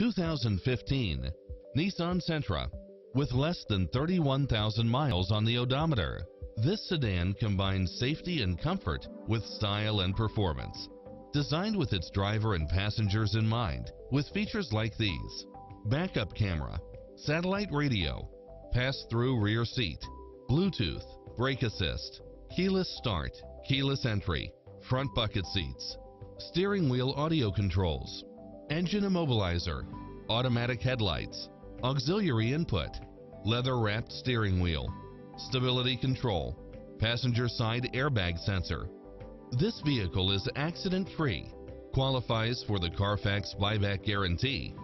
2015 Nissan Sentra with less than 31,000 miles on the odometer. This sedan combines safety and comfort with style and performance. Designed with its driver and passengers in mind, with features like these backup camera, satellite radio, pass-through rear seat, Bluetooth, brake assist, keyless start, keyless entry, front bucket seats, steering wheel audio controls, engine immobilizer, automatic headlights, auxiliary input, leather-wrapped steering wheel, stability control, passenger side airbag sensor. This vehicle is accident-free, qualifies for the Carfax buyback guarantee,